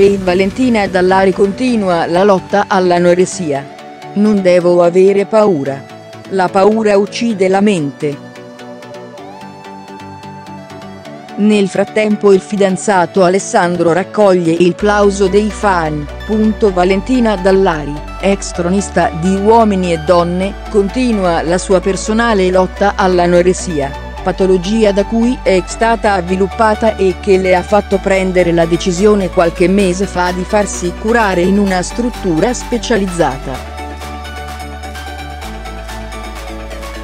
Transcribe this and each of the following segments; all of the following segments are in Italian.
e Valentina Dallari continua la lotta all'anoressia. Non devo avere paura. La paura uccide la mente. Nel frattempo il fidanzato Alessandro raccoglie il plauso dei fan. Valentina Dallari, ex tronista di Uomini e Donne, continua la sua personale lotta all'anoressia, patologia da cui è stata avviluppata e che le ha fatto prendere la decisione qualche mese fa di farsi curare in una struttura specializzata.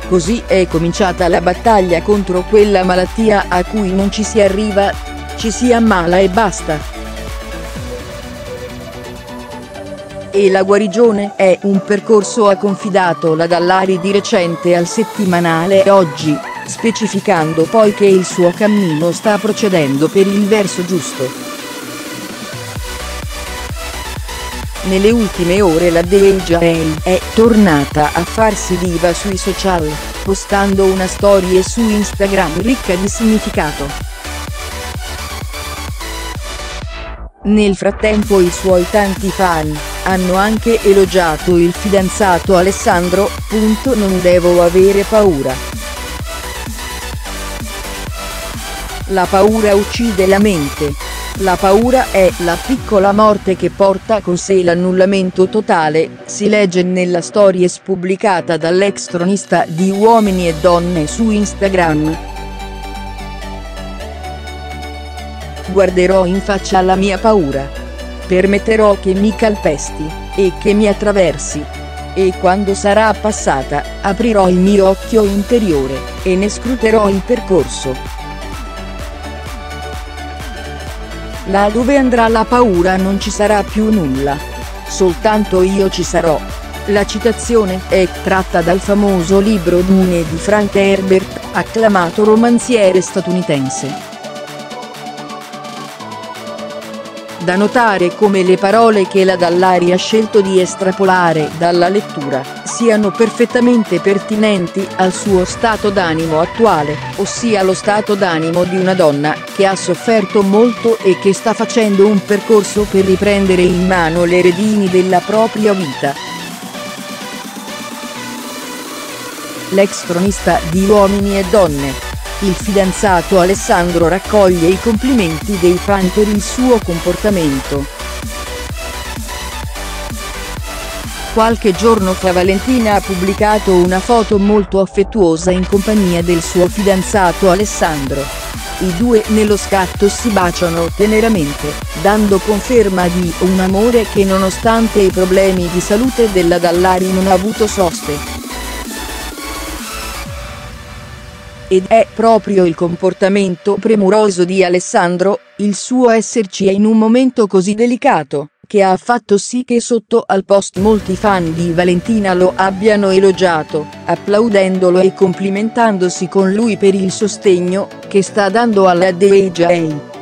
Così è cominciata la battaglia contro quella malattia a cui non ci si arriva, ci si ammala e basta. E la guarigione è un percorso ha confidato la Dallari di recente al settimanale Oggi, specificando poi che il suo cammino sta procedendo per il verso giusto. Nelle ultime ore la DJ è tornata a farsi viva sui social, postando una storia su Instagram ricca di significato. Nel frattempo i suoi tanti fan, hanno anche elogiato il fidanzato Alessandro, punto non devo avere paura. La paura uccide la mente, la paura è la piccola morte che porta con sé l'annullamento totale, si legge nella storia pubblicata dall'ex tronista di Uomini e Donne su Instagram. Guarderò in faccia la mia paura. Permetterò che mi calpesti, e che mi attraversi. E quando sarà passata, aprirò il mio occhio interiore, e ne scruterò il percorso. Là dove andrà la paura non ci sarà più nulla. Soltanto io ci sarò. La citazione è tratta dal famoso libro Dune di Frank Herbert, acclamato romanziere statunitense. Da notare come le parole che la Dallari ha scelto di estrapolare dalla lettura, siano perfettamente pertinenti al suo stato d'animo attuale, ossia lo stato d'animo di una donna, che ha sofferto molto e che sta facendo un percorso per riprendere in mano le redini della propria vita. L'ex tronista di Uomini e Donne, il fidanzato Alessandro raccoglie i complimenti dei fan per il suo comportamento. Qualche giorno fa Valentina ha pubblicato una foto molto affettuosa in compagnia del suo fidanzato Alessandro. I due nello scatto si baciano teneramente, dando conferma di un amore che nonostante i problemi di salute della Dallari non ha avuto soste. Ed è proprio il comportamento premuroso di Alessandro, il suo esserci in un momento così delicato, che ha fatto sì che sotto al post molti fan di Valentina lo abbiano elogiato, applaudendolo e complimentandosi con lui per il sostegno che sta dando alla DJ.